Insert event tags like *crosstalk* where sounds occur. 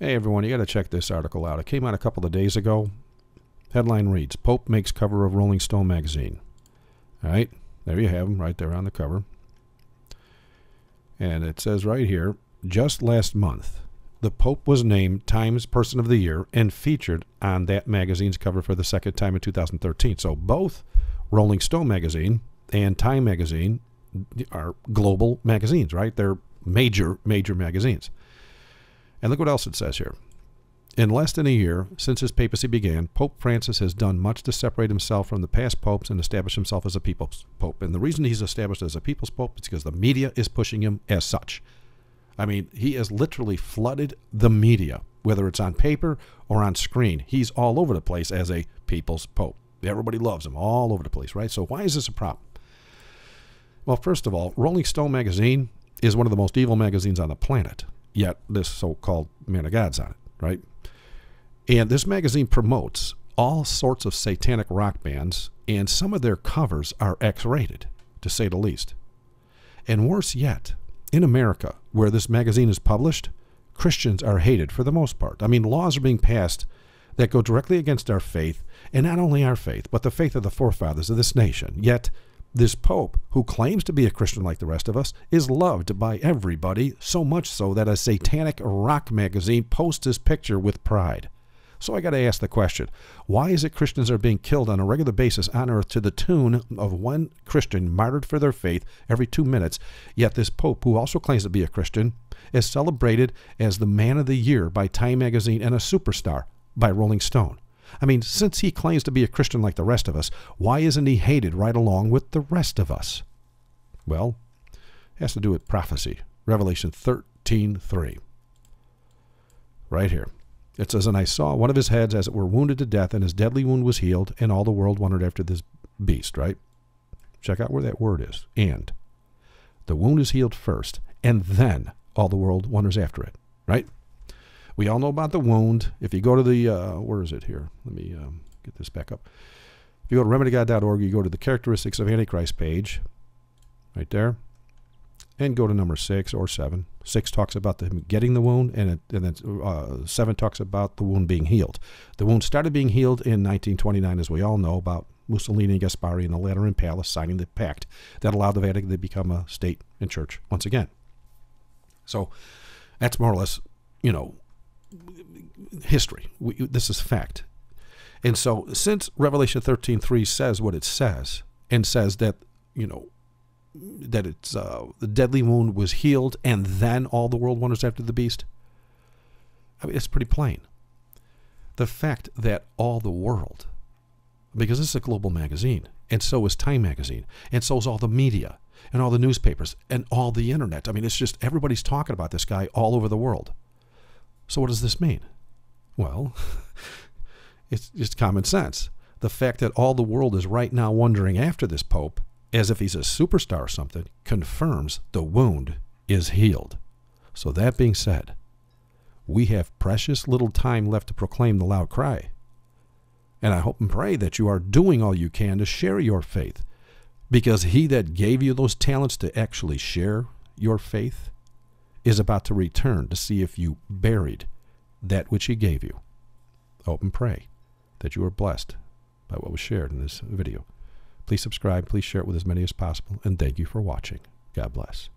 Hey everyone, you got to check this article out. It came out a couple of days ago. Headline reads Pope makes cover of Rolling Stone magazine. All right, there you have him right there on the cover. And it says right here just last month, the Pope was named Times Person of the Year and featured on that magazine's cover for the second time in 2013. So both Rolling Stone magazine and Time magazine are global magazines, right? They're major, major magazines. And look what else it says here. In less than a year since his papacy began, Pope Francis has done much to separate himself from the past popes and establish himself as a people's pope. And the reason he's established as a people's pope is because the media is pushing him as such. I mean, he has literally flooded the media, whether it's on paper or on screen. He's all over the place as a people's pope. Everybody loves him all over the place, right? So why is this a problem? Well, first of all, Rolling Stone magazine is one of the most evil magazines on the planet. Yet this so-called man of God's on it, right? And this magazine promotes all sorts of satanic rock bands, and some of their covers are X-rated, to say the least. And worse yet, in America, where this magazine is published, Christians are hated for the most part. I mean, laws are being passed that go directly against our faith, and not only our faith, but the faith of the forefathers of this nation. Yet, this Pope, who claims to be a Christian like the rest of us, is loved by everybody, so much so that a satanic rock magazine posts his picture with pride. So I got to ask the question why is it Christians are being killed on a regular basis on earth to the tune of one Christian martyred for their faith every two minutes, yet this Pope, who also claims to be a Christian, is celebrated as the Man of the Year by Time magazine and a superstar by Rolling Stone? I mean, since he claims to be a Christian like the rest of us, why isn't he hated right along with the rest of us? Well, it has to do with prophecy. Revelation 13:3. Right here. It says, And I saw one of his heads as it were wounded to death, and his deadly wound was healed, and all the world wondered after this beast, right? Check out where that word is. And. The wound is healed first, and then all the world wonders after it, right? We all know about the wound. If you go to the, uh, where is it here? Let me um, get this back up. If you go to remedygod.org, you go to the characteristics of Antichrist page, right there, and go to number six or seven. Six talks about him getting the wound, and, it, and then uh, seven talks about the wound being healed. The wound started being healed in 1929, as we all know, about Mussolini and Gasparri in the Lateran Palace signing the pact that allowed the Vatican to become a state and church once again. So that's more or less, you know, history. We, this is fact. And so, since Revelation 13:3 says what it says, and says that you know that it's uh, the deadly wound was healed, and then all the world wonders after the beast. I mean, it's pretty plain. The fact that all the world, because this is a global magazine, and so is Time magazine, and so is all the media, and all the newspapers, and all the internet. I mean, it's just everybody's talking about this guy all over the world. So, what does this mean? Well, *laughs* it's just common sense. The fact that all the world is right now wondering after this Pope, as if he's a superstar or something, confirms the wound is healed. So, that being said, we have precious little time left to proclaim the loud cry. And I hope and pray that you are doing all you can to share your faith, because he that gave you those talents to actually share your faith is about to return to see if you buried that which he gave you. Hope and pray that you are blessed by what was shared in this video. Please subscribe, please share it with as many as possible, and thank you for watching. God bless.